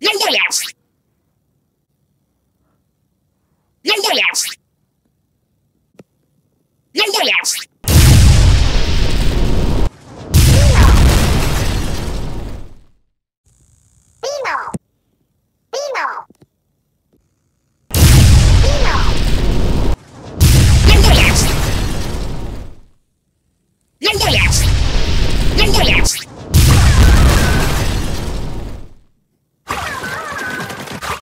No rollouts. No rollouts. No rollouts.